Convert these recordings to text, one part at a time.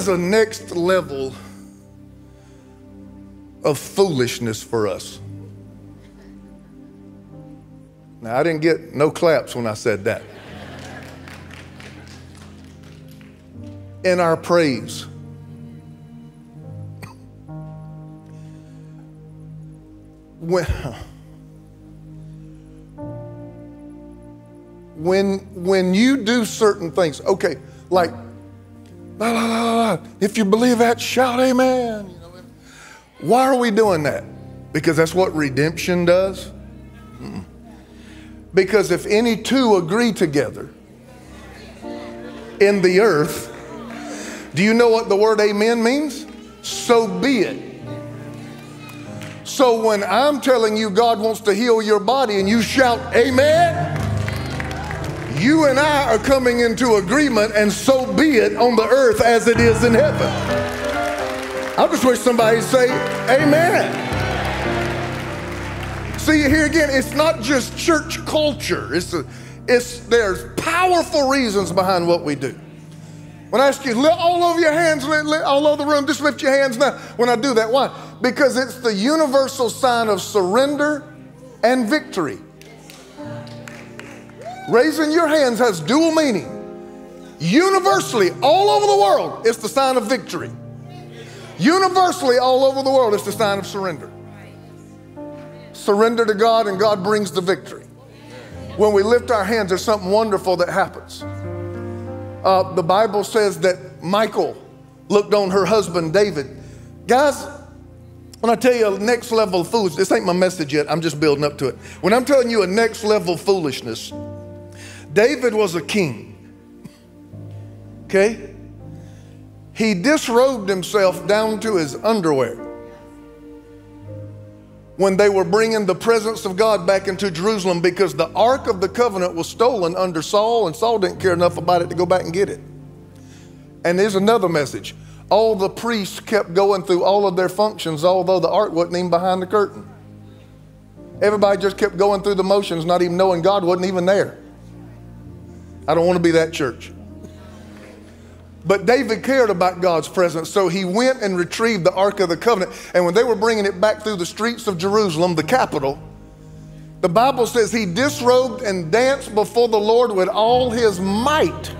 Is a next level of foolishness for us. Now, I didn't get no claps when I said that. In our praise, when, when, when you do certain things, okay, like, la, la, la, la, if you believe that, shout amen. Why are we doing that? Because that's what redemption does? Because if any two agree together in the earth, do you know what the word amen means? So be it. So when I'm telling you God wants to heal your body and you shout amen, you and I are coming into agreement and so be it on the earth as it is in heaven. I just wish somebody say amen. See here again, it's not just church culture. It's, a, it's there's powerful reasons behind what we do. When I ask you, lift all over your hands, all over the room, just lift your hands now. When I do that, why? Because it's the universal sign of surrender and victory. Raising your hands has dual meaning. Universally, all over the world, it's the sign of victory. Universally, all over the world, it's the sign of surrender. Surrender to God, and God brings the victory. When we lift our hands, there's something wonderful that happens. Uh, the Bible says that Michal looked on her husband David. Guys, when I tell you a next level foolishness, this ain't my message yet, I'm just building up to it. When I'm telling you a next level foolishness, David was a king. Okay? He disrobed himself down to his underwear when they were bringing the presence of God back into Jerusalem because the Ark of the Covenant was stolen under Saul, and Saul didn't care enough about it to go back and get it. And there's another message. All the priests kept going through all of their functions, although the ark wasn't even behind the curtain. Everybody just kept going through the motions, not even knowing God wasn't even there. I don't want to be that church. But David cared about God's presence, so he went and retrieved the Ark of the Covenant. And when they were bringing it back through the streets of Jerusalem, the capital, the Bible says he disrobed and danced before the Lord with all his might.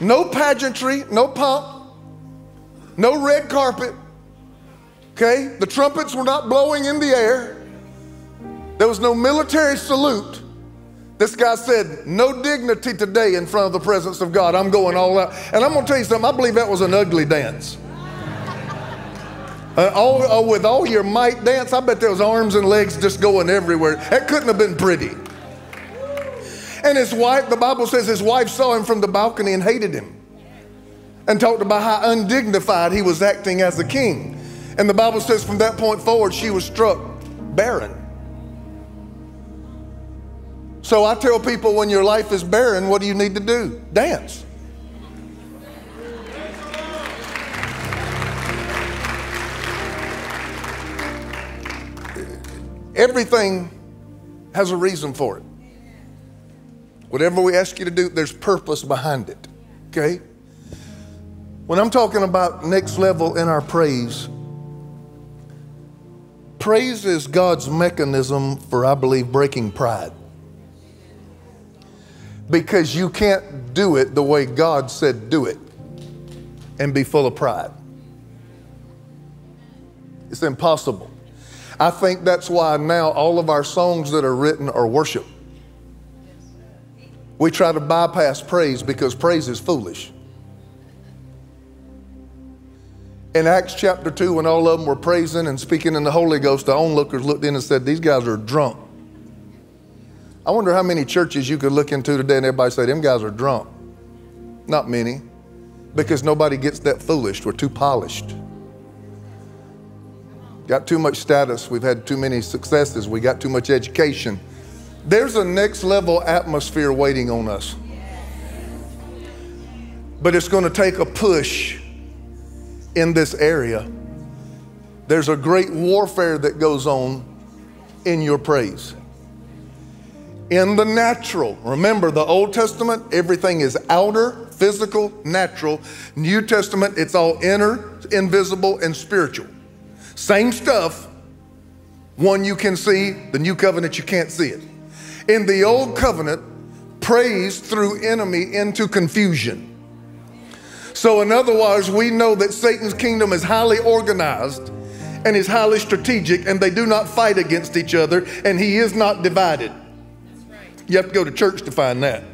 No pageantry, no pomp, no red carpet. Okay? The trumpets were not blowing in the air. There was no military salute. This guy said, No dignity today in front of the presence of God. I'm going all out. And I'm going to tell you something, I believe that was an ugly dance. Uh, all, uh, with all your might dance, I bet there was arms and legs just going everywhere. That couldn't have been pretty. And his wife, the Bible says his wife saw him from the balcony and hated him and talked about how undignified he was acting as a king. And the Bible says from that point forward, she was struck barren. So I tell people when your life is barren, what do you need to do? Dance. Everything has a reason for it. Whatever we ask you to do, there's purpose behind it. Okay? When I'm talking about next level in our praise, praise is God's mechanism for, I believe, breaking pride because you can't do it the way God said do it and be full of pride. It's impossible. I think that's why now all of our songs that are written are worship. We try to bypass praise because praise is foolish. In Acts chapter 2, when all of them were praising and speaking in the Holy Ghost, the onlookers looked in and said, These guys are drunk. I wonder how many churches you could look into today and everybody say, them guys are drunk. Not many, because nobody gets that foolish. We're too polished. Got too much status. We've had too many successes. We got too much education. There's a next level atmosphere waiting on us. But it's going to take a push in this area. There's a great warfare that goes on in your praise in the natural. Remember, the Old Testament, everything is outer physical, natural. New Testament, it's all inner, invisible, and spiritual. Same stuff. One you can see, the new covenant you can't see it. In the old covenant, praise threw enemy into confusion. So, in other words, we know that Satan's kingdom is highly organized and is highly strategic, and they do not fight against each other, and he is not divided. You have to go to church to find that.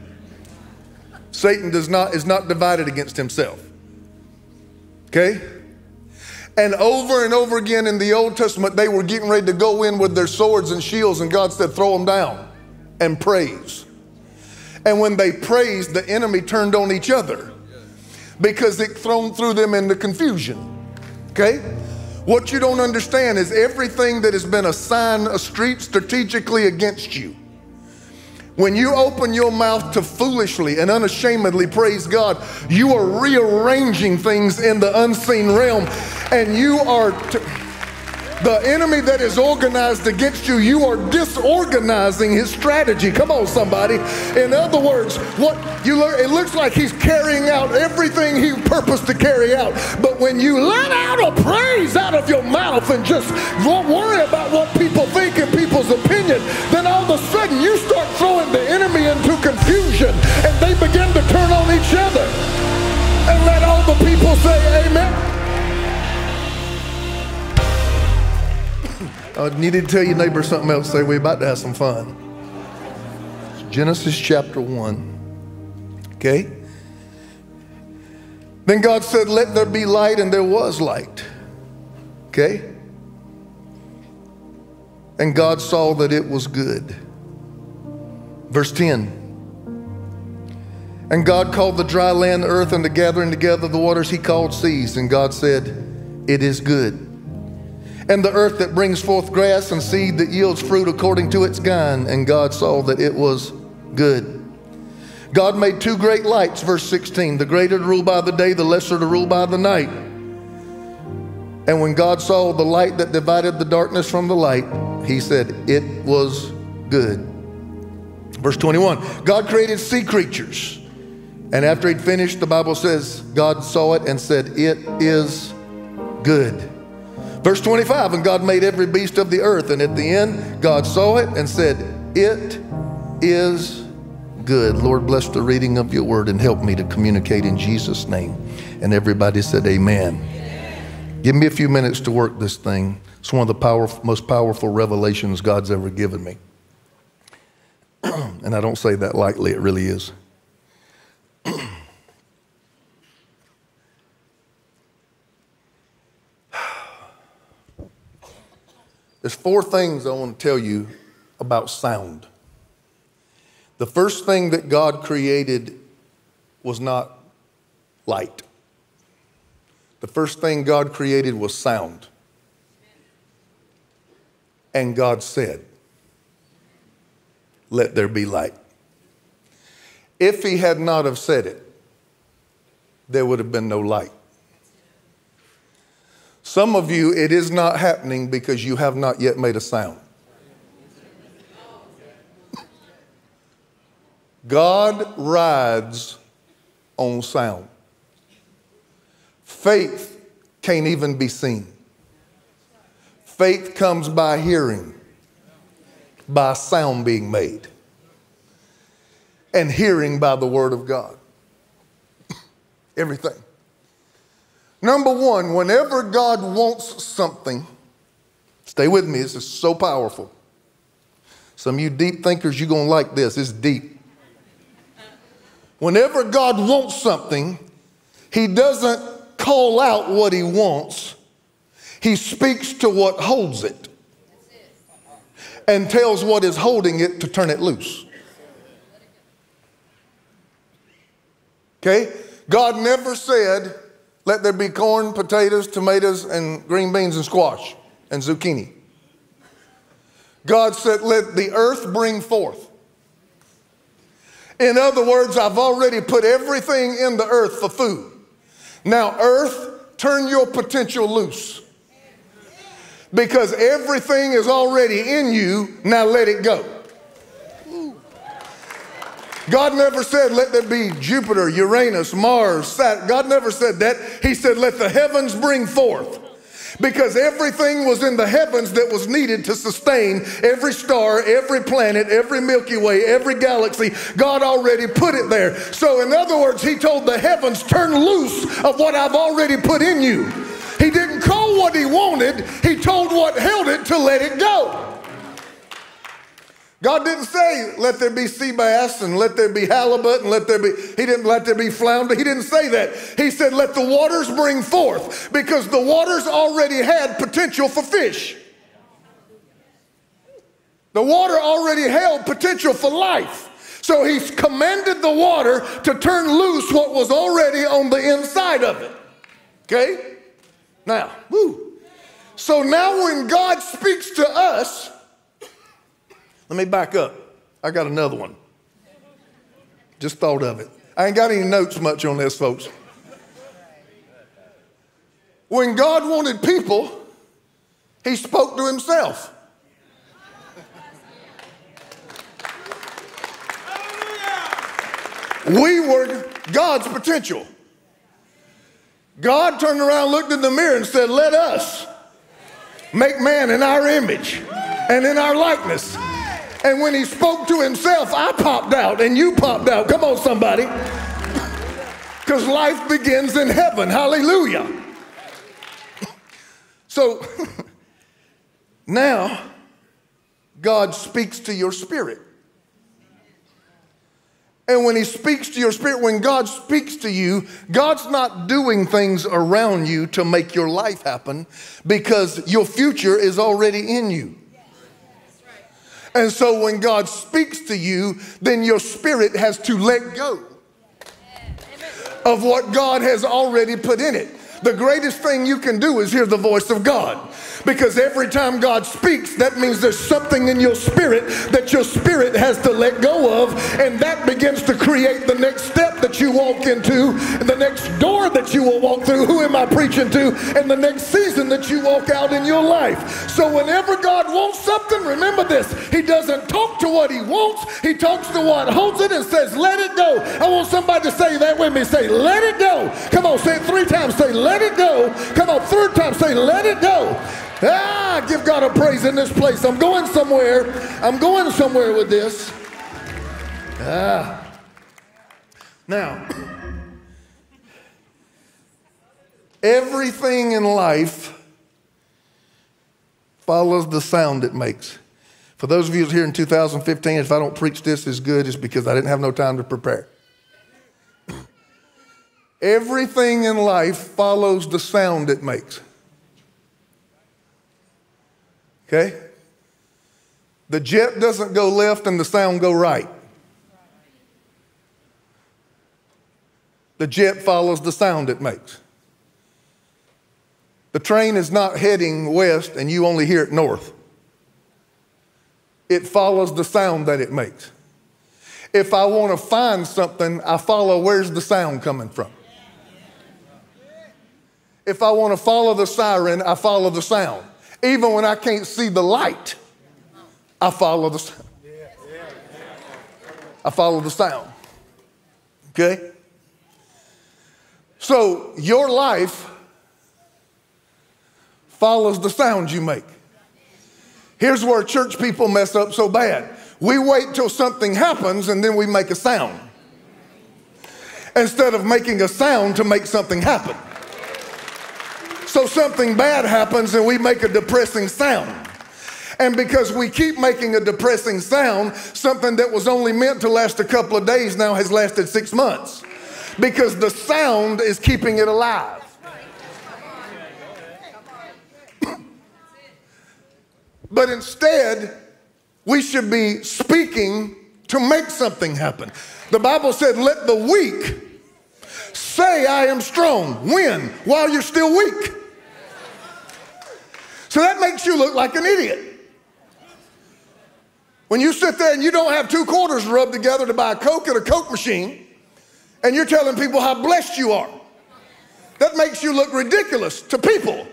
Satan does not, is not divided against himself. Okay? And over and over again in the Old Testament, they were getting ready to go in with their swords and shields, and God said, throw them down and praise. And when they praised, the enemy turned on each other because it thrown through them into confusion. Okay? What you don't understand is everything that has been assigned a street strategically against you when you open your mouth to foolishly and unashamedly praise God, you are rearranging things in the unseen realm and you are. T- the enemy that is organized against you, you are disorganizing his strategy. Come on, somebody. In other words, what you learn, it looks like he's carrying out everything he purposed to carry out. But when you let out a praise out of your mouth and just don't worry about what people think and people's opinion, then all of a sudden you start throwing the enemy into confusion and they begin to turn on each other. And let all the people say amen. I needed to tell your neighbor something else. Say, we're about to have some fun. Genesis chapter 1. Okay? Then God said, Let there be light, and there was light. Okay? And God saw that it was good. Verse 10. And God called the dry land earth, and the gathering together of the waters he called seas. And God said, It is good and the earth that brings forth grass and seed that yields fruit according to its kind. And God saw that it was good. God made two great lights, verse 16 the greater to rule by the day, the lesser to rule by the night. And when God saw the light that divided the darkness from the light, he said, It was good. Verse 21 God created sea creatures. And after he'd finished, the Bible says, God saw it and said, It is good. Verse 25, and God made every beast of the earth. And at the end, God saw it and said, It is good. Lord, bless the reading of your word and help me to communicate in Jesus' name. And everybody said, Amen. Give me a few minutes to work this thing. It's one of the most powerful revelations God's ever given me. and I don't say that lightly, it really is. There's four things I want to tell you about sound. The first thing that God created was not light. The first thing God created was sound. And God said, Let there be light. If he had not have said it, there would have been no light. Some of you, it is not happening because you have not yet made a sound. God rides on sound. Faith can't even be seen. Faith comes by hearing, by sound being made, and hearing by the word of God. Everything. Number one, whenever God wants something, stay with me, this is so powerful. Some of you deep thinkers, you're to like this. It's deep. Whenever God wants something, He doesn't call out what He wants, He speaks to what holds it and tells what is holding it to turn it loose. Okay? God never said, let there be corn, potatoes, tomatoes, and green beans and squash and zucchini. God said, Let the earth bring forth. In other words, I've already put everything in the earth for food. Now, earth, turn your potential loose. Because everything is already in you, now let it go. God never said, let there be Jupiter, Uranus, Mars, Saturn. God never said that. He said, let the heavens bring forth. Because everything was in the heavens that was needed to sustain every star, every planet, every Milky Way, every galaxy. God already put it there. So, in other words, He told the heavens, turn loose of what I've already put in you. He didn't call what He wanted, He told what held it to let it go. God didn't say, let there be sea bass and let there be halibut and let there be, he didn't let there be flounder. He didn't say that. He said, let the waters bring forth because the waters already had potential for fish. The water already held potential for life. So he commanded the water to turn loose what was already on the inside of it. Okay? Now, woo. So now when God speaks to us, let me back up. I got another one. Just thought of it. I ain't got any notes much on this, folks. When God wanted people, He spoke to Himself. We were God's potential. God turned around, looked in the mirror, and said, Let us make man in our image and in our likeness. And when he spoke to himself, I popped out and you popped out. Come on, somebody. Because life begins in heaven. Hallelujah. So now God speaks to your spirit. And when he speaks to your spirit, when God speaks to you, God's not doing things around you to make your life happen because your future is already in you. And so when God speaks to you, then your spirit has to let go of what God has already put in it. The greatest thing you can do is hear the voice of God. Because every time God speaks, that means there's something in your spirit that your spirit has to let go of, and that begins to create the next step that you walk into, the next door that you will walk through. Who am I preaching to? And the next season that you walk out in your life. So whenever God wants something, remember this He doesn't talk to what He wants, He talks to what holds it and says, Let it go. I want somebody to say that with me. Say, Let it go. Come on, say it three times. Say, Let it go. Come on, third time. Say, Let it go. Ah, give God a praise in this place. I'm going somewhere. I'm going somewhere with this. Ah. Now, everything in life follows the sound it makes. For those of you here in 2015, if I don't preach this as good, it's because I didn't have no time to prepare. Everything in life follows the sound it makes. Okay? The jet doesn't go left and the sound go right. The jet follows the sound it makes. The train is not heading west and you only hear it north. It follows the sound that it makes. If I want to find something, I follow where's the sound coming from. If I want to follow the siren, I follow the sound. Even when I can't see the light, I follow the sound. I follow the sound. Okay? So your life follows the sound you make. Here's where church people mess up so bad. We wait till something happens and then we make a sound. Instead of making a sound to make something happen. So something bad happens and we make a depressing sound. And because we keep making a depressing sound, something that was only meant to last a couple of days now has lasted six months. Because the sound is keeping it alive. but instead, we should be speaking to make something happen. The Bible said, let the weak say, I am strong. When? While you're still weak. So that makes you look like an idiot. When you sit there and you don't have two quarters rubbed together to buy a Coke at a Coke machine, and you're telling people how blessed you are, that makes you look ridiculous to people.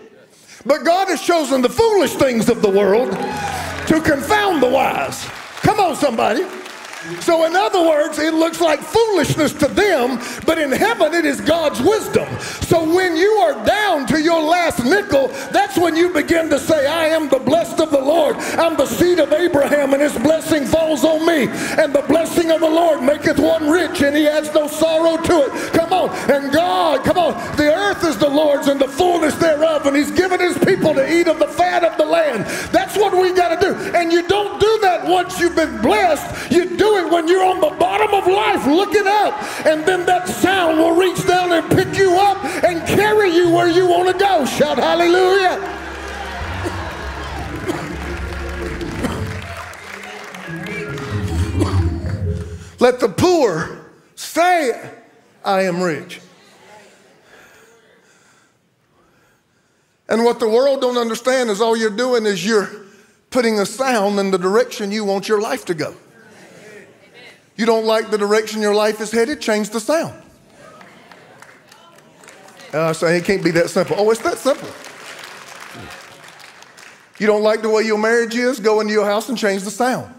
But God has chosen the foolish things of the world to confound the wise. Come on, somebody. So, in other words, it looks like foolishness to them, but in heaven it is God's wisdom. So, when you are down to your last nickel, that's when you begin to say, I am the blessed of the Lord. I'm the seed of Abraham, and his blessing falls on me. And the blessing of the Lord maketh one rich, and he adds no sorrow to it. Come on. And God, come on. The earth is the Lord's and the fullness thereof, and he's given his people to eat of the fat of the land. That's what we got to do. And you don't do once you've been blessed. You do it when you're on the bottom of life looking up. And then that sound will reach down and pick you up and carry you where you want to go. Shout hallelujah. Let the poor say, I am rich. And what the world don't understand is all you're doing is you're putting a sound in the direction you want your life to go. You don't like the direction your life is headed, change the sound. Uh, say it can't be that simple. Oh, it's that simple. You don't like the way your marriage is, go into your house and change the sound.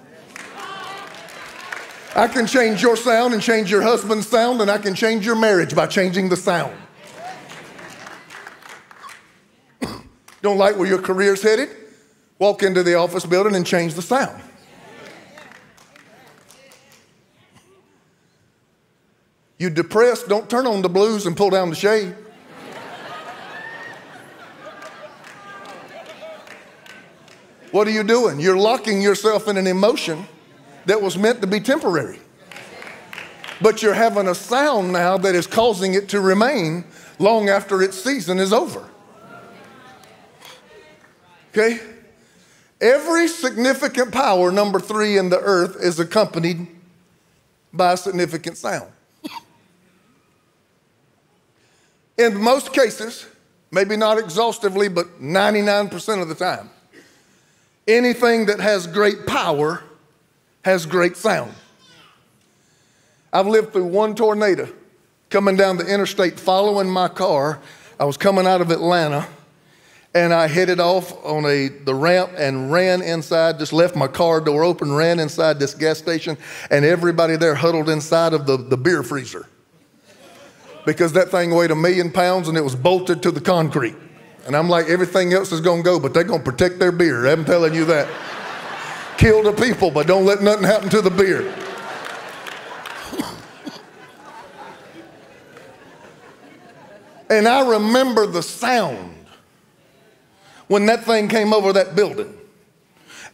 I can change your sound and change your husband's sound, and I can change your marriage by changing the sound. Don't like where your career's headed? Walk into the office building and change the sound. You depressed, don't turn on the blues and pull down the shade. What are you doing? You're locking yourself in an emotion that was meant to be temporary. But you're having a sound now that is causing it to remain long after its season is over. Okay? Every significant power, number three, in the earth is accompanied by a significant sound. In most cases, maybe not exhaustively, but 99% of the time, anything that has great power has great sound. I've lived through one tornado coming down the interstate following my car. I was coming out of Atlanta and I headed off on a, the ramp and ran inside, just left my car door open, ran inside this gas station, and everybody there huddled inside of the, the beer freezer because that thing weighed a million pounds and it was bolted to the concrete. And I'm like, everything else is gonna go, but they're gonna protect their beer. I'm telling you that kill the people, but don't let nothing happen to the beer. and I remember the sound when that thing came over that building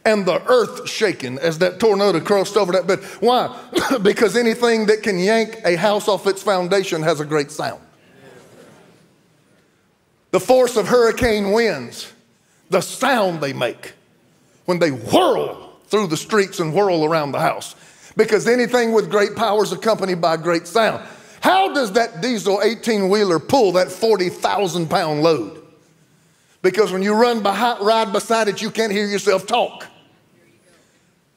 and the earth shaking as that tornado crossed over that bed. Why? because anything that can yank a house off its foundation has a great sound. The force of hurricane winds, the sound they make when they whirl through the streets and whirl around the house. Because anything with great power is accompanied by great sound. How does that diesel 18 wheeler pull that 40,000 pound load? Because when you run behind, ride beside it, you can't hear yourself talk.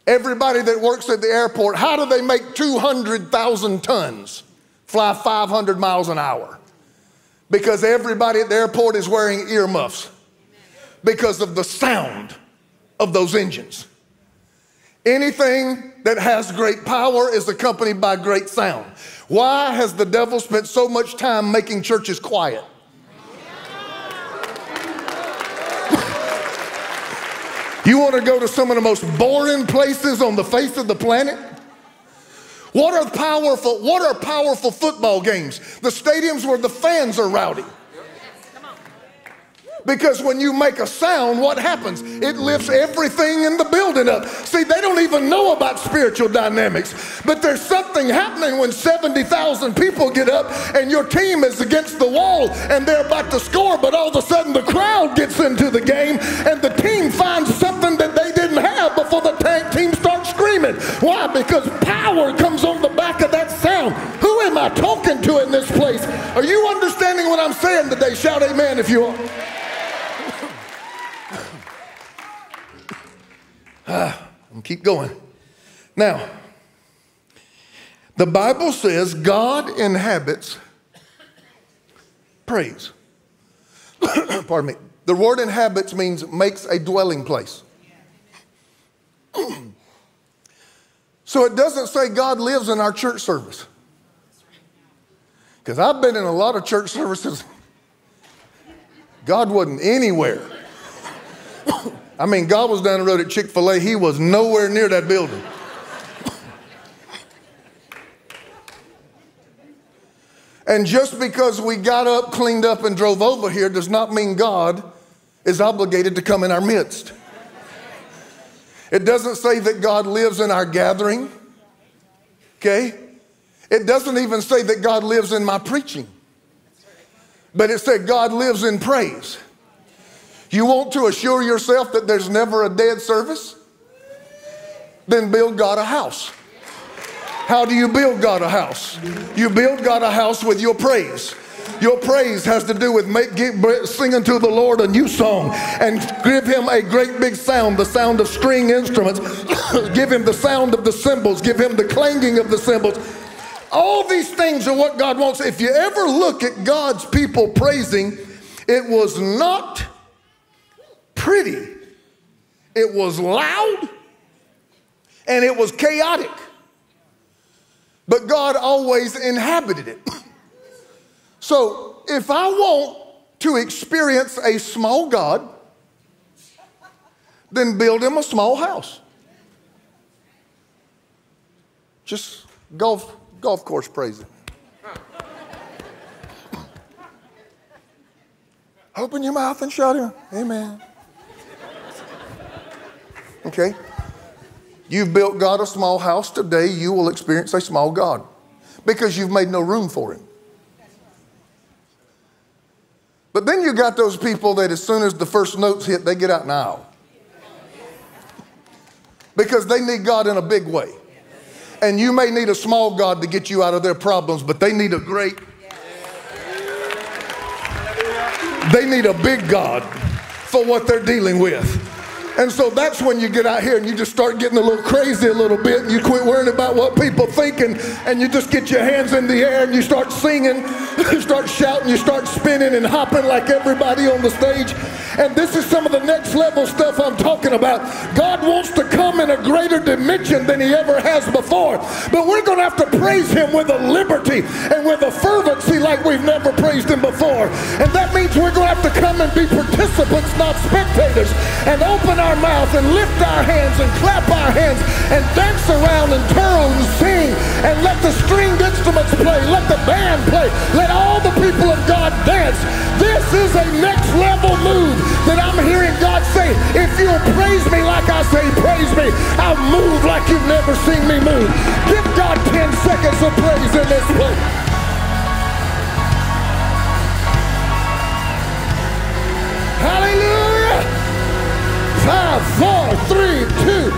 Everybody that works at the airport, how do they make 200,000 tons fly 500 miles an hour? Because everybody at the airport is wearing earmuffs because of the sound of those engines. Anything that has great power is accompanied by great sound. Why has the devil spent so much time making churches quiet? You want to go to some of the most boring places on the face of the planet? What are powerful what are powerful football games? The stadiums where the fans are rowdy. Because when you make a sound, what happens? It lifts everything in the building up. See, they don't even know about spiritual dynamics, but there's something happening when 70,000 people get up and your team is against the wall and they're about to score, but all of a sudden the crowd gets into the game and the team finds something that they didn't have before the tank team starts screaming. Why? Because power comes on the back of that sound. Who am I talking to in this place? Are you understanding what I'm saying today? Shout amen if you are. Ah, I'm keep going. Now, the Bible says God inhabits praise. Pardon me. The word inhabits means makes a dwelling place. So it doesn't say God lives in our church service. Because I've been in a lot of church services, God wasn't anywhere. I mean, God was down the road at Chick fil A, He was nowhere near that building. And just because we got up, cleaned up, and drove over here does not mean God is obligated to come in our midst. It doesn't say that God lives in our gathering, okay? It doesn't even say that God lives in my preaching, but it said God lives in praise. You want to assure yourself that there's never a dead service? Then build God a house. How do you build God a house? You build God a house with your praise. Your praise has to do with make, give, singing to the Lord a new song and give him a great big sound, the sound of string instruments. give him the sound of the cymbals. Give him the clanging of the cymbals. All these things are what God wants. If you ever look at God's people praising, it was not pretty, it was loud, and it was chaotic. But God always inhabited it. So if I want to experience a small God, then build him a small house. Just golf, golf course praising. Open your mouth and shout him. Amen. Okay? You've built God a small house. Today you will experience a small God because you've made no room for him. But then you got those people that as soon as the first notes hit, they get out now Because they need God in a big way. And you may need a small God to get you out of their problems, but they need a great, they need a big God for what they're dealing with. And so that's when you get out here and you just start getting a little crazy a little bit and you quit worrying about what people think and, and you just get your hands in the air and you start singing, you start shouting, you start spinning and hopping like everybody on the stage. And this is some of the next level stuff I'm talking about. God wants to come in a greater dimension than he ever has before. But we're going to have to praise him with a liberty and with a fervency like we've never praised him before. And that means we're going to have to come and be participants, not spectators, and open our mouth and lift our hands and clap our hands and dance around and twirl and sing and let the stringed instruments play, let the band play, let all the people of God dance. This is a next level move that I'm hearing God say, if you'll praise me like I say praise me, I'll move like you've never seen me move. Give God 10 seconds of praise in this place. Five, four, three, two.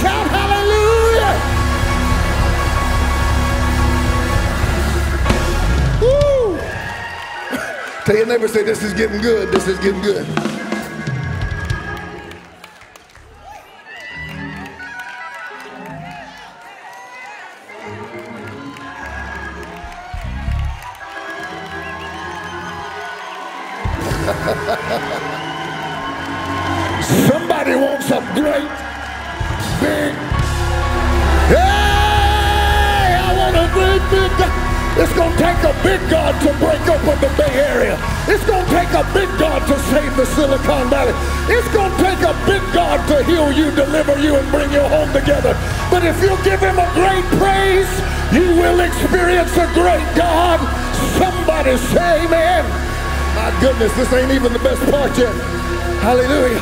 Shout hallelujah. Woo. Tell your neighbor, say, this is getting good. This is getting good. Hallelujah.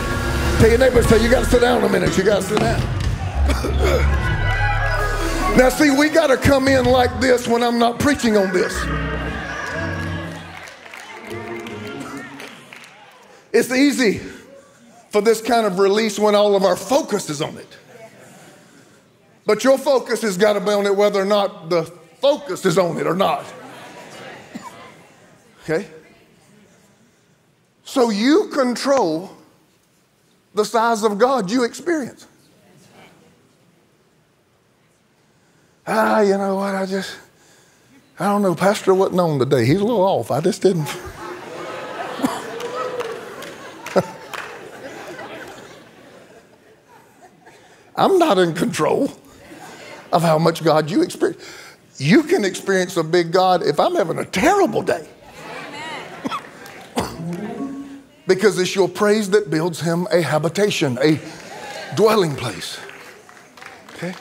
Tell your neighbor, say, you got to sit down a minute. You got to sit down. now, see, we got to come in like this when I'm not preaching on this. It's easy for this kind of release when all of our focus is on it. But your focus has got to be on it whether or not the focus is on it or not. Okay? So you control the size of God you experience. Ah, you know what? I just, I don't know. Pastor wasn't on today. He's a little off. I just didn't. I'm not in control. of how much God you experience. You can experience a big God if I'm having a terrible day. Because it's your praise that builds him a habitation, a dwelling place. Okay?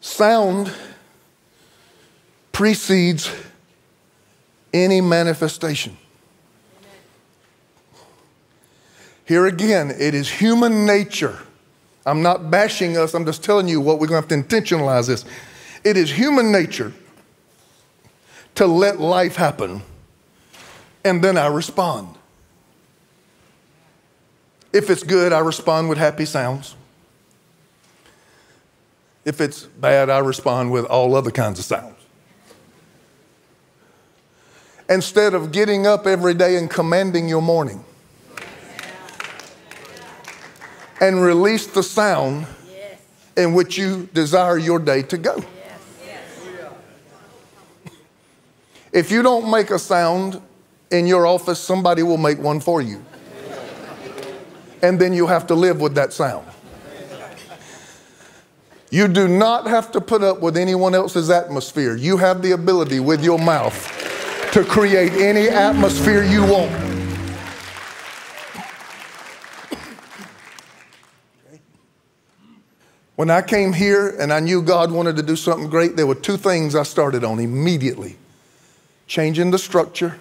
Sound precedes any manifestation. Here again, it is human nature. I'm not bashing us, I'm just telling you what we're going to have to intentionalize this. It is human nature to let life happen, and then I respond. If it's good, I respond with happy sounds. If it's bad, I respond with all other kinds of sounds. Instead of getting up every day and commanding your morning and release the sound in which you desire your day to go. If you don't make a sound in your office, somebody will make one for you. And then you have to live with that sound. You do not have to put up with anyone else's atmosphere. You have the ability with your mouth to create any atmosphere you want. When I came here and I knew God wanted to do something great, there were two things I started on immediately changing the structure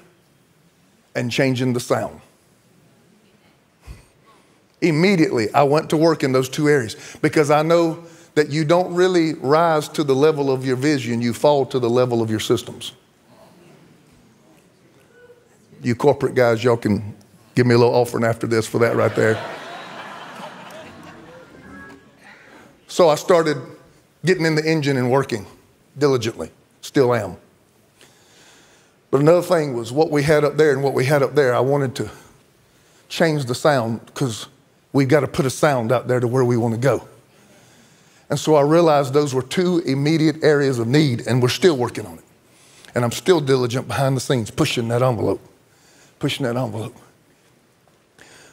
and changing the sound. Immediately, I went to work in those two areas because I know that you don't really rise to the level of your vision, you fall to the level of your systems. You corporate guys, y'all can give me a little offering after this for that right there. so I started getting in the engine and working diligently, still am. But another thing was what we had up there and what we had up there, I wanted to change the sound because we've got to put a sound out there to where we want to go. And so I realized those were two immediate areas of need, and we're still working on it. And I'm still diligent behind the scenes, pushing that envelope, pushing that envelope.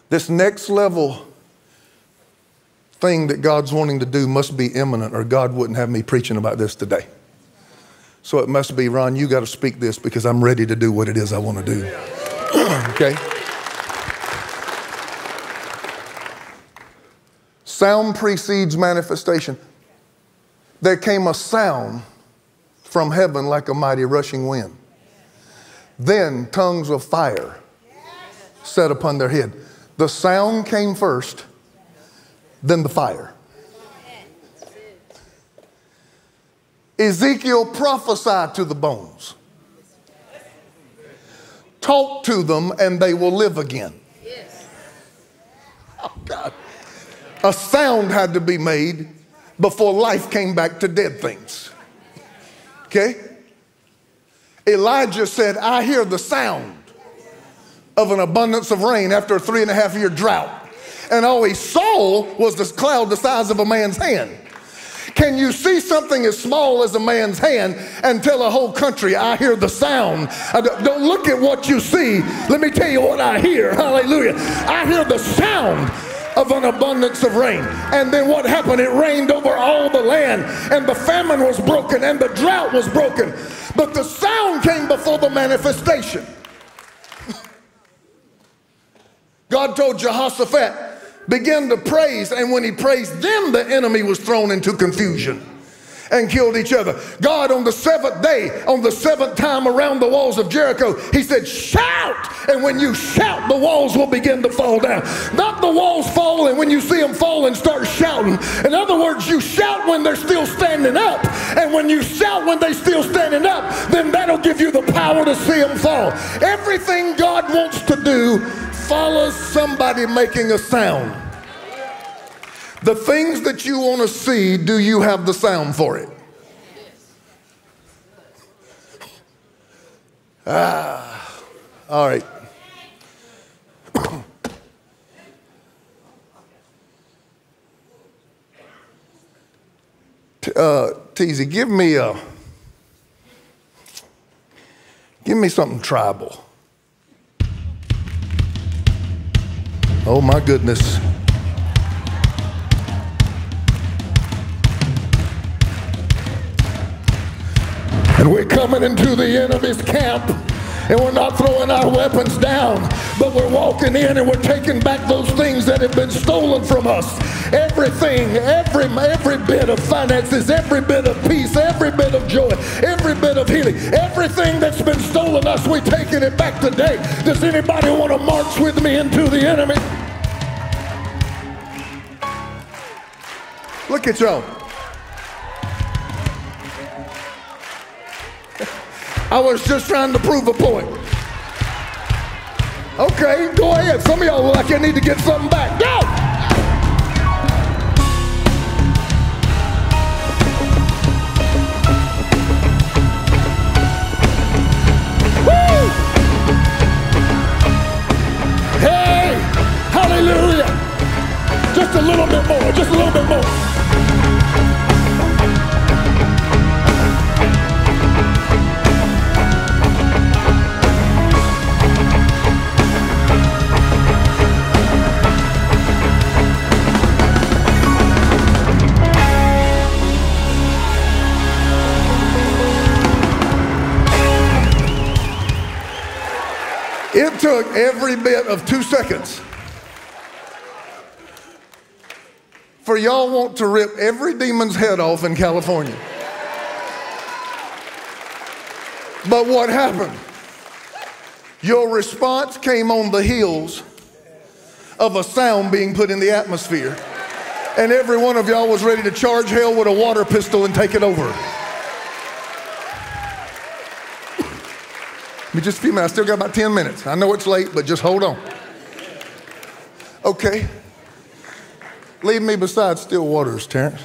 This next level thing that God's wanting to do must be imminent, or God wouldn't have me preaching about this today. So it must be, Ron, you got to speak this because I'm ready to do what it is I want to do. okay? Sound precedes manifestation. There came a sound from heaven like a mighty rushing wind. Then tongues of fire set upon their head. The sound came first, then the fire. Ezekiel prophesied to the bones. Talk to them and they will live again. Oh, God a sound had to be made before life came back to dead things. Okay? Elijah said, I hear the sound of an abundance of rain after a three and a half year drought. And all he saw was this cloud the size of a man's hand. Can you see something as small as a man's hand and tell a whole country, I hear the sound? Uh, don't look at what you see. Let me tell you what I hear. Hallelujah. I hear the sound of an abundance of rain. And then what happened? It rained over all the land, and the famine was broken, and the drought was broken. But the sound came before the manifestation. God told Jehoshaphat, begin to praise, and when he praised them, the enemy was thrown into confusion and killed each other. God, on the seventh day, on the seventh time around the walls of Jericho, he said, Shout! And when you shout, the walls will begin to fall down. Not the walls fall, and when you see them fall and start shouting. In other words, you shout when they're still standing up. And when you shout when they're still standing up, then that'll give you the power to see them fall. Everything God wants to do follows somebody making a sound. The things that you want to see, do you have the sound for it? Ah, all right. uh, Teasy, give me a, give me something tribal. Oh my goodness. And we're coming into the enemy's camp. And we're not throwing our weapons down, but we're walking in and we're taking back those things that have been stolen from us. Everything, every, every bit of finances, every bit of peace, every bit of joy, every bit of healing, everything that's been stolen us, we're taking it back today. Does anybody want to march with me into the enemy? Look at y'all. I was just trying to prove a point. Okay, go ahead. Some of y'all look like you need to get something back. Go! Woo! Hey! Hallelujah! Just a little bit more, just a little bit more. It took every bit of two seconds for y'all want to rip every demon's head off in California. But what happened? Your response came on the heels of a sound being put in the atmosphere. And every one of y'all was ready to charge hell with a water pistol and take it over. Me just a few minutes. I still got about 10 minutes. I know it's late, but just hold on. Okay. Leave me beside still waters, Terrence.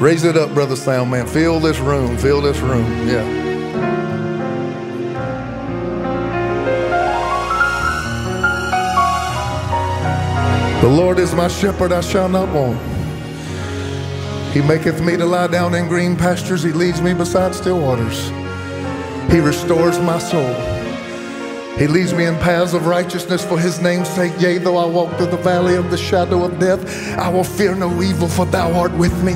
Raise it up, brother sound man. Fill this room. Fill this room. Yeah. The Lord is my shepherd, I shall not want. He maketh me to lie down in green pastures. He leads me beside still waters. He restores my soul. He leads me in paths of righteousness for his name's sake. Yea, though I walk through the valley of the shadow of death, I will fear no evil, for thou art with me.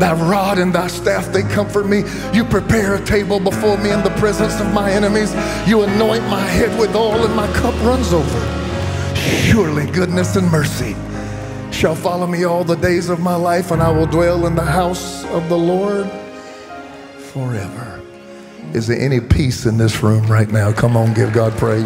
Thy rod and thy staff, they comfort me. You prepare a table before me in the presence of my enemies. You anoint my head with oil, and my cup runs over. Surely goodness and mercy shall follow me all the days of my life, and I will dwell in the house of the Lord forever. Is there any peace in this room right now? Come on, give God praise.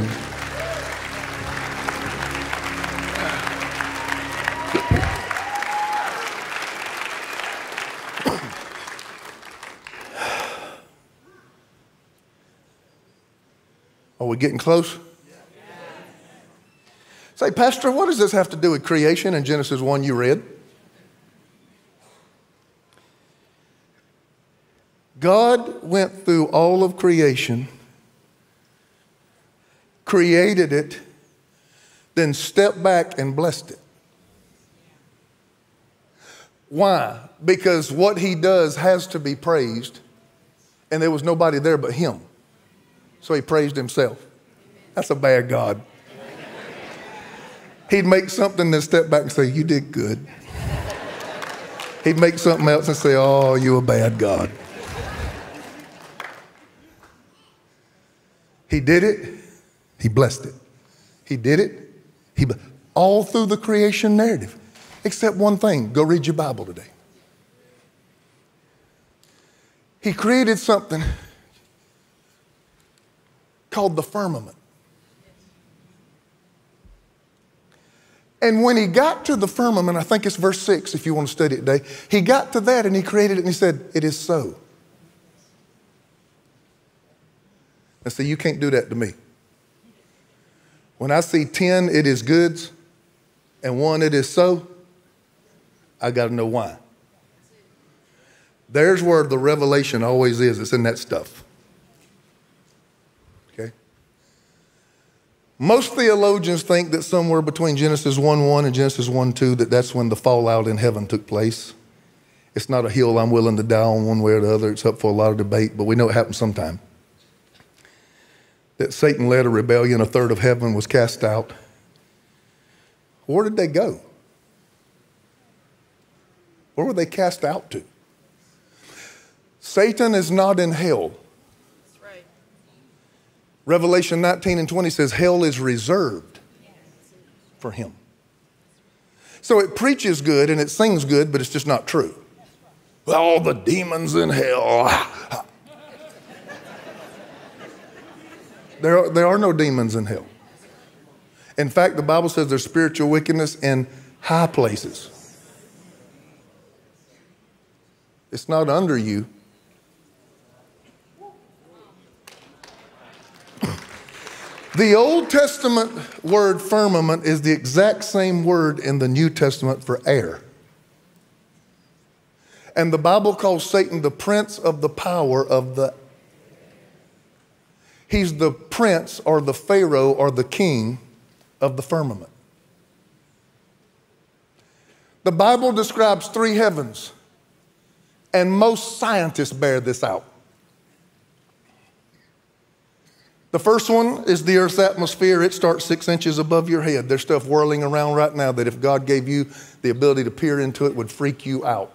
Are we getting close? Say, Pastor, what does this have to do with creation in Genesis 1 you read? God went through all of creation, created it, then stepped back and blessed it. Why? Because what he does has to be praised, and there was nobody there but him. So he praised himself. That's a bad God. He'd make something and step back and say, You did good. He'd make something else and say, Oh, you a bad God. He did it, he blessed it. He did it, he all through the creation narrative. Except one thing. Go read your Bible today. He created something called the firmament. And when he got to the firmament, I think it's verse 6 if you want to study it today, he got to that and he created it and he said, It is so. I say, You can't do that to me. When I see 10, it is goods, and one, it is so, I got to know why. There's where the revelation always is, it's in that stuff. Most theologians think that somewhere between Genesis 1 1 and Genesis 1 2, that that's when the fallout in heaven took place. It's not a hill I'm willing to die on one way or the other. It's up for a lot of debate, but we know it happened sometime. That Satan led a rebellion, a third of heaven was cast out. Where did they go? Where were they cast out to? Satan is not in hell. Revelation 19 and 20 says hell is reserved for him. So it preaches good and it sings good, but it's just not true. All the demons in hell. there, are, there are no demons in hell. In fact, the Bible says there's spiritual wickedness in high places. It's not under you. The Old Testament word firmament is the exact same word in the New Testament for air. And the Bible calls Satan the prince of the power of the He's the prince or the pharaoh or the king of the firmament. The Bible describes three heavens, and most scientists bear this out. The first one is the Earth's atmosphere. It starts six inches above your head. There's stuff whirling around right now that if God gave you the ability to peer into it would freak you out.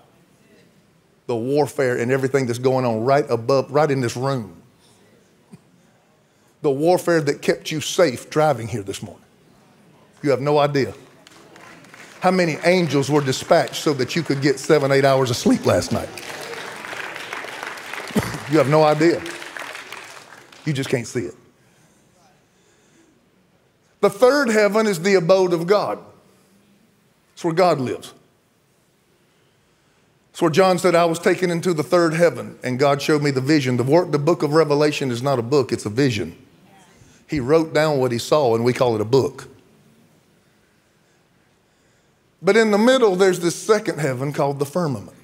The warfare and everything that's going on right above, right in this room. The warfare that kept you safe driving here this morning. You have no idea. How many angels were dispatched so that you could get seven, eight hours of sleep last night? you have no idea. You just can't see it. The third heaven is the abode of God. It's where God lives. It's where John said, I was taken into the third heaven and God showed me the vision. The, work, the book of Revelation is not a book, it's a vision. He wrote down what he saw and we call it a book. But in the middle, there's this second heaven called the firmament.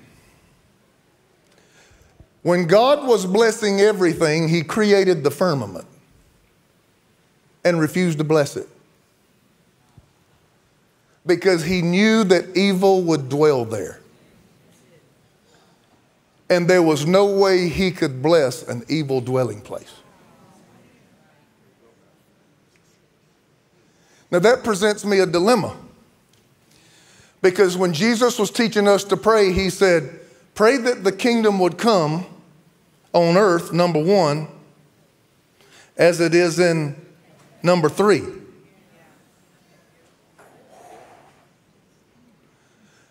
When God was blessing everything, he created the firmament and refused to bless it because he knew that evil would dwell there. And there was no way he could bless an evil dwelling place. Now that presents me a dilemma. Because when Jesus was teaching us to pray, he said, Pray that the kingdom would come on earth, number one, as it is in number three.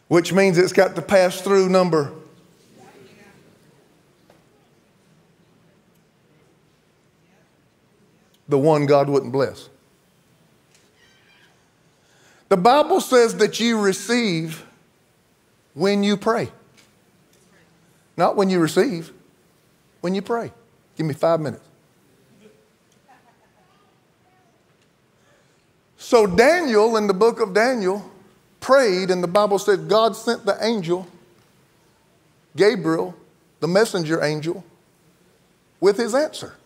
Which means it's got to pass through number the one God wouldn't bless. The Bible says that you receive when you pray. Not when you receive, when you pray. Give me five minutes. So, Daniel in the book of Daniel prayed, and the Bible said God sent the angel, Gabriel, the messenger angel, with his answer.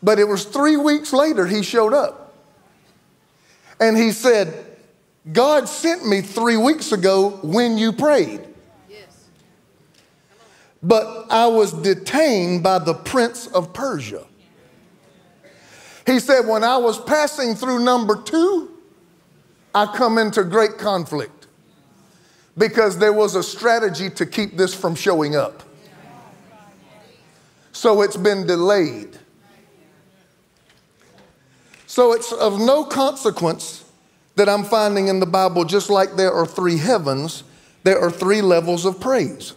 But it was three weeks later he showed up. And he said, God sent me three weeks ago when you prayed. Yes. But I was detained by the prince of Persia. He said, when I was passing through number two, I come into great conflict because there was a strategy to keep this from showing up. So it's been delayed. So it's of no consequence that I'm finding in the Bible, just like there are three heavens, there are three levels of praise.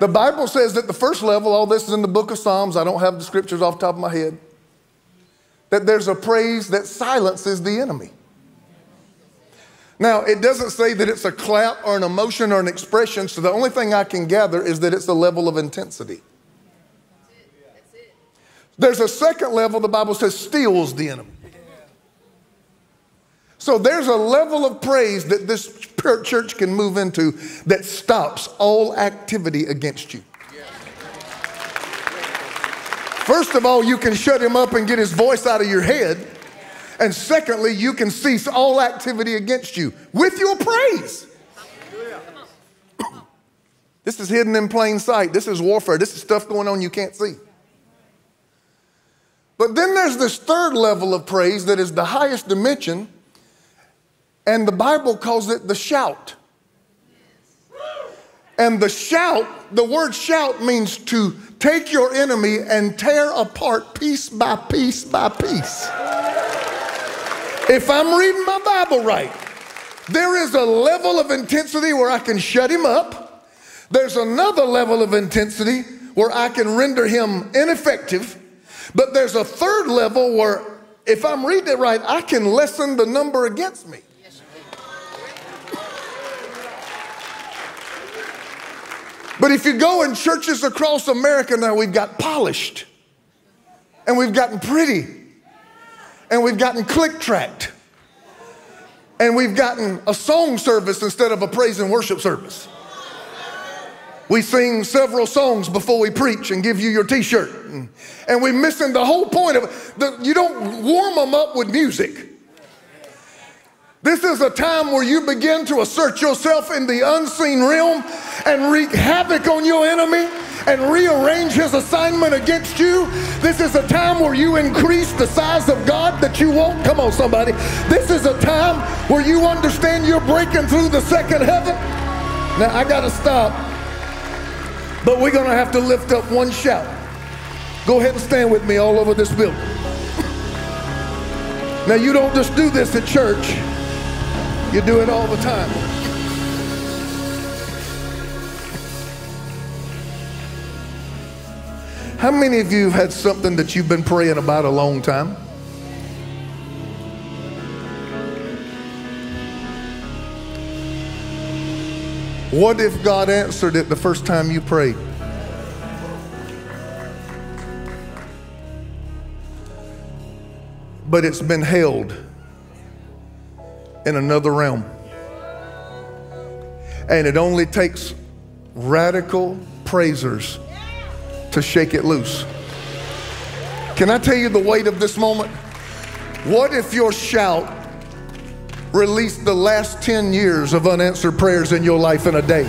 The Bible says that the first level, all this is in the book of Psalms, I don't have the scriptures off the top of my head, that there's a praise that silences the enemy. Now, it doesn't say that it's a clap or an emotion or an expression, so the only thing I can gather is that it's a level of intensity. There's a second level, the Bible says, steals the enemy. So there's a level of praise that this church can move into that stops all activity against you. First of all, you can shut him up and get his voice out of your head. And secondly, you can cease all activity against you with your praise. this is hidden in plain sight. This is warfare. This is stuff going on you can't see. But then there's this third level of praise that is the highest dimension, And the Bible calls it the shout. And the shout, the word shout means to take your enemy and tear apart piece by piece by piece. If I'm reading my Bible right, there is a level of intensity where I can shut him up. There's another level of intensity where I can render him ineffective. But there's a third level where, if I'm reading it right, I can lessen the number against me. But if you go in churches across America now, we've got polished and we've gotten pretty and we've gotten click tracked and we've gotten a song service instead of a praise and worship service. We sing several songs before we preach and give you your t shirt. And we're missing the whole point of it. You don't warm them up with music. This is a time where you begin to assert yourself in the unseen realm and wreak havoc on your enemy and rearrange his assignment against you. This is a time where you increase the size of God that you want. Come on, somebody. This is a time where you understand you're breaking through the second heaven. Now, I got to stop, but we're going to have to lift up one shout. Go ahead and stand with me all over this building. Now, you don't just do this at church. You do it all the time. How many of you have had something that you've been praying about a long time? What if God answered it the first time you prayed? But it's been held in another realm. And it only takes radical praisers to shake it loose. Can I tell you the weight of this moment? What if your shout released the last 10 years of unanswered prayers in your life in a day?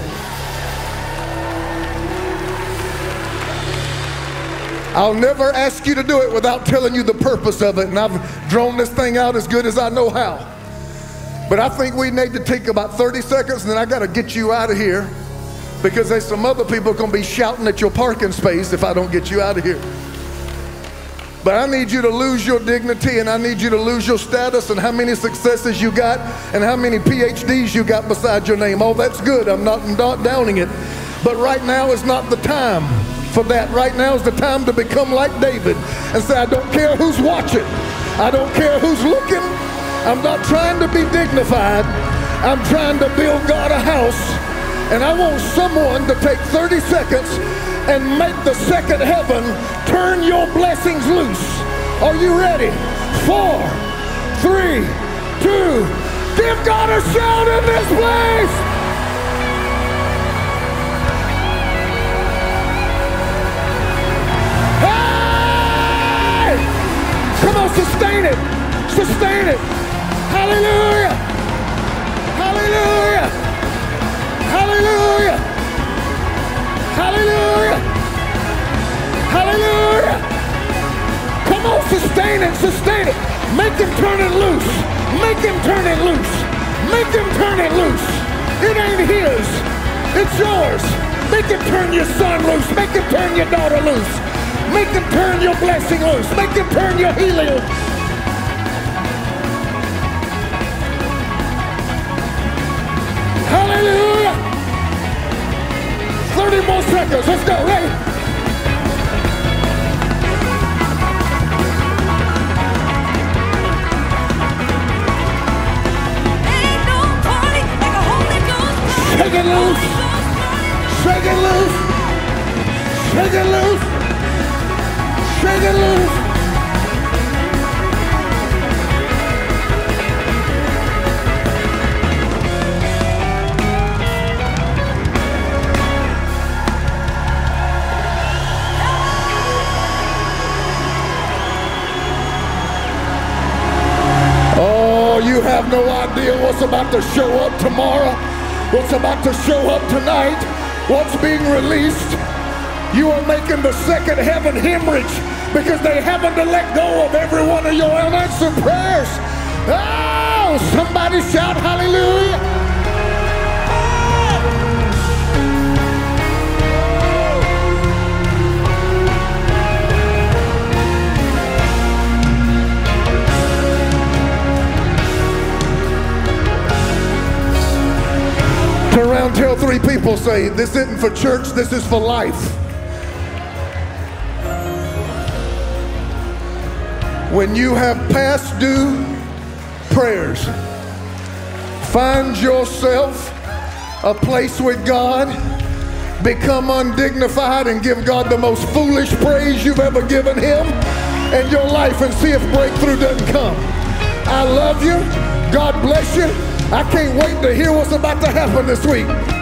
I'll never ask you to do it without telling you the purpose of it, and I've drawn this thing out as good as I know how. But I think we need to take about 30 seconds and then I got to get you out of here because there's some other people going to be shouting at your parking space if I don't get you out of here. But I need you to lose your dignity and I need you to lose your status and how many successes you got and how many PhDs you got beside your name. Oh, that's good. I'm not, not downing it. But right now is not the time for that. Right now is the time to become like David and say, I don't care who's watching. I don't care who's looking. I'm not trying to be dignified. I'm trying to build God a house. And I want someone to take 30 seconds and make the second heaven turn your blessings loose. Are you ready? Four, three, two. Give God a shout in this place. Hey! Come on, sustain it. Sustain it. Hallelujah! Hallelujah! Hallelujah! Hallelujah! Hallelujah! Come on, sustain it, sustain it. Make him turn it loose. Make him turn it loose. Make him turn it loose. It ain't his. It's yours. Make him turn your son loose. Make him turn your daughter loose. Make him turn your blessing loose. Make him turn your healing Hallelujah. 30 more seconds. Let's go. Ready? Shake it loose. Shake it loose. Shake it loose. Shake it loose. Have no idea what's about to show up tomorrow, what's about to show up tonight, what's being released. You are making the second heaven hemorrhage because they haven't let go of every one of your unanswered prayers. Oh, somebody shout hallelujah. Turn around, tell three people, say, this isn't for church, this is for life. When you have past due prayers, find yourself a place with God, become undignified, and give God the most foolish praise you've ever given Him in your life and see if breakthrough doesn't come. I love you. God bless you. I can't wait to hear what's about to happen this week.